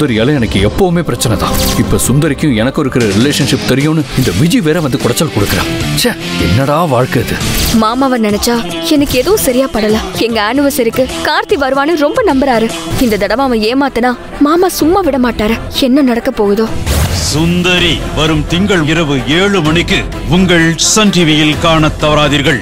சுந்தரியால எனக்கு எப்பவுமே பிரச்சனை தான் இப்ப சுந்தரிக்கும் எனக்கும் இருக்கிற ரிலேஷன்ஷிப் தெரியும்னு இந்த விஜய் வேற வந்து குடைச்சல் கொடுக்குறான் ச்சே என்னடா வாழ்க்கை இது? மாமாவை நினைச்சா எனக்கு எதுவும் சரியா படல. எங்க ஆனிவர்சரிக்கு கார்த்தி வருவான்னு ரொம்ப நம்புறாரு. இந்த தடவை அவன் ஏமாத்தனா மாமா சும்மா விட மாட்டாரு. என்ன நடக்க போகுதோ? சுந்தரி வரும் திங்கள் இரவு ஏழு மணிக்கு உங்கள் சன் டிவியில் காணத் தவறாதீர்கள்.